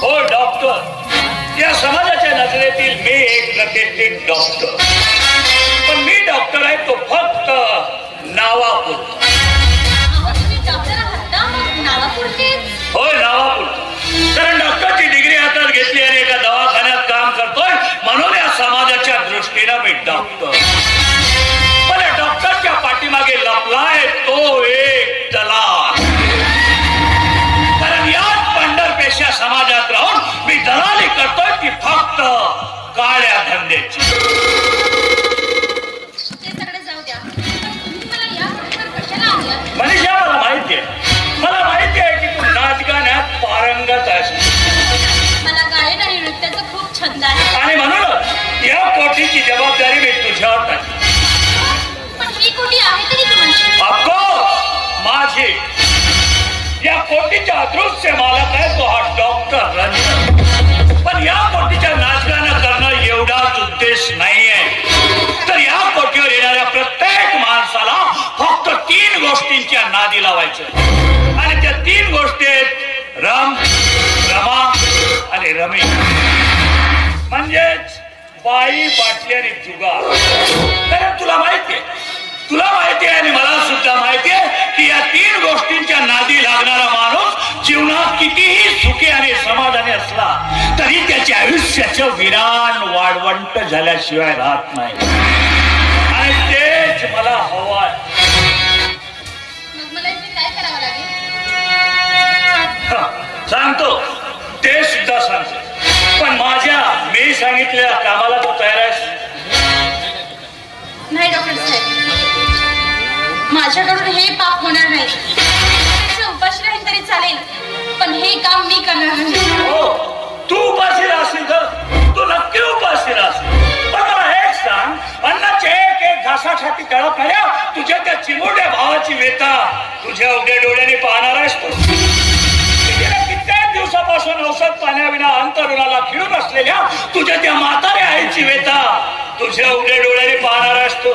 हो डॉक्टर या समाजाच्या नजरेतील मी एक प्रतिष्ठित डॉक्टर पण मी डॉक्टर आहे तो फक्त नावापुरता. डॉक्टर होय नावापुरता. कारण डॉक्टरची डिग्री हातात घेतली आणि एका दवाखान्यात काम करतोय म्हणून या समाजाच्या दृष्टीनं मी डॉक्टर आणि आहे. आणि म्हणूनच या कोटीची जबाबदारी मी तुझ्यावर ही माझी. या कोटीचा अदृश्य मालक आहे तो हा डॉक्टर रंजन. पण या कोटीच्या करणं एवढाच उद्देश नाहीये. तर या कोटीवर येणाऱ्या प्रत्येक माणसाला फक्त तीन गोष्टींच्या नादी लावायचं आणि त्या तीन गोष्टी आहेत रम रमा आणि रमी म्हणजेच बाई बाटली आणि जुगार. तर तुला माहितीये तुला माहिती आहे आणि मला सुद्धा माहिती आहे की या तीन गोष्टींच्या नादी लागणारा माणूस जीवनात कितीही सुखी आणि सम त्याच्या आयुष्याचं विरान वाढवंट झाल्याशिवाय राहत नाही. आणि तेच मला हवं आहे. मग मला इथे काय करावं लागेल? हं, सांगतो. ते सुद्धा सांगतो. पण माझ्या मी सांगितलेल्या कामाला तू तयार आहेस नाही डॉक्टर साहेब. माझ्याकडून हे पाप होणार नाही. उपाशी राहील तरी चालेल. पण हे काम मी करणार नाही. हो. तू उपाशी राहशील तर तू नक्की उपाशी राहशील. पण मला एक सांग. अन्नाचे एक एक घासासाठी तळप नाही तुझ्या त्या चिमुरड्या भावाची वेता तुझ्या उघड्या डोळ्याने पाहणार आहेस तू. कित्येक दिवसापासून औषध पाण्याविना अंतरुणाला खिळून असलेल्या तुझ्या त्या म्हाताऱ्या आईची वेता तुझ्या उघड्या डोळ्याने पाहणार आहेस तू.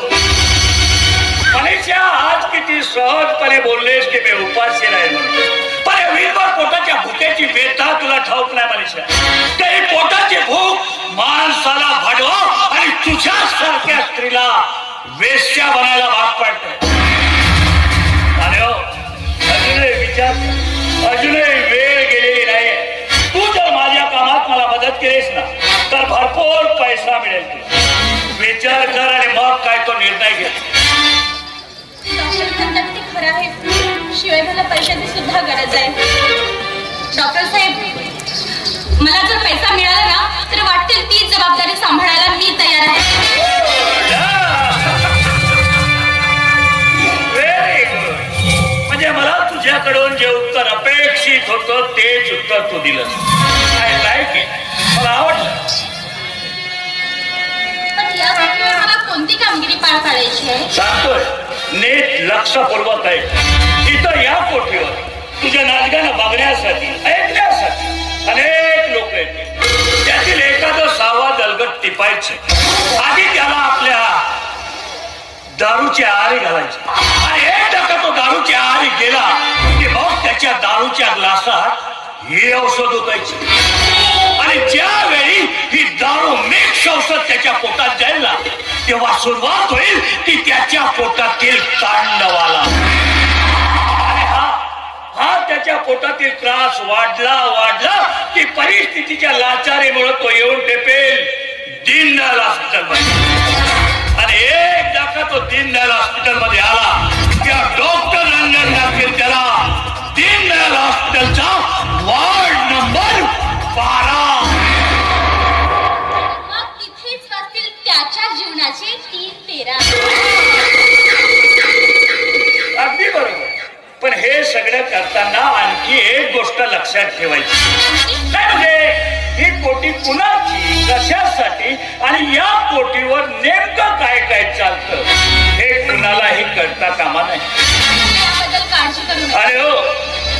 मनीषा आज किती सहजपणे बोललेस की मी उपाशी राहील म्हणून. पण या वीरभर पोटाच्या भुकेची वेदना तुला ठाऊक नाही मनीषा ते पोटाची भूक माणसाला भडवा आणि तुझ्या सारख्या स्त्रीला वेश्या बनायला भाग पाडत हो, अजूनही विचार अजूनही वेळ गेलेली नाही तू जर माझ्या कामात मला मदत केलीस ना तर भरपूर पैसा मिळेल विचार कर आणि मग काय तो निर्णय घे. पैशाची सुद्धा गरज आहे. डॉक्टर साहेब मला जर पैसा मिळाला ना तर वाटेल ती जबाबदारी सांभाळायला मी तयार आहे. म्हणजे मला तुझ्याकडून जे उत्तर अपेक्षित होतं तेच उत्तर तू दिलं आवडलं. मला कोणती कामगिरी पार पाडायची आहे? सांगतोय नीट लक्षपूर्वक आहे तर या कोठीवर? तुझ्या नाचगाणं बघण्यासाठी ऐकण्यासाठी अनेक लोक येतील. त्यातील एखादं सावा दलगट टिपायचं आधी त्याला आपल्या दारूची आहारी घालायचे. आणि एक टक्का तो दारूची आहारी गेला की मग त्याच्या दारूच्या ग्लासात हे औषध ओतायची. आणि ज्यावेळी ही दारू मिक्स औषध त्याच्या पोटात जाईल ना तेव्हा सुरुवात होईल ती त्याच्या पोटातील तांडवाला. हा त्याच्या पोटातील त्रास वाढला वाढला की परिस्थितीच्या लाचारीमुळे तो येऊन टेपेल दीनदयाल हॉस्पिटलमध्ये आणि एकदा का तो दीनदयाल हॉस्पिटलमध्ये आला त्या डॉक्टर रंजन दाखील त्याला दीनदयाल हॉस्पिटलचा वार्ड नंबर बारा. त्याच्या जीवनाचे तीन तेरा पण हे सगळं करताना आणखी एक गोष्ट लक्षात ठेवायची. काय म्हणजे? ही कोटी कुणाची? कशासाठी? आणि या कोटीवर नेमकं काय काय चालतं? हे कुणालाही कळता कामा नाही अरे हो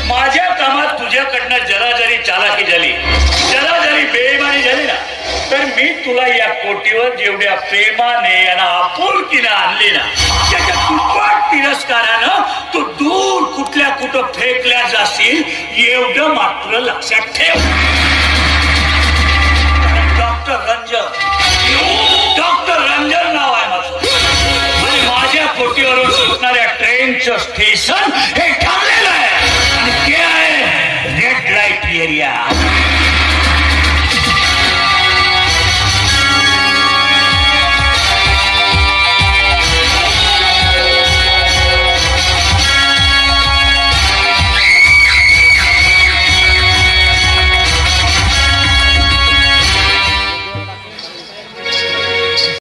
माझ्या कामात तुझ्याकडनं जरा जरी चालाकी झाली जरा जरी बेईमानी झाली ना तर मी तुला या कोटीवर जेवढ्या प्रेमाने आणि आपुलकीनं आणली ना त्याच्या तुपट तिरस्कारानं तू दूर कुठल्या कुठं फेकल्या जातील एवढं मात्र लक्षात ठेव. डॉक्टर रंजन डॉक्टर रंजन नाव आहे माझं. आणि माझ्या पोटीवरून सुटणाऱ्या ट्रेनचं स्टेशन हे ठरलेलं आहे. आणि ते आहे रेड लाइट एरिया.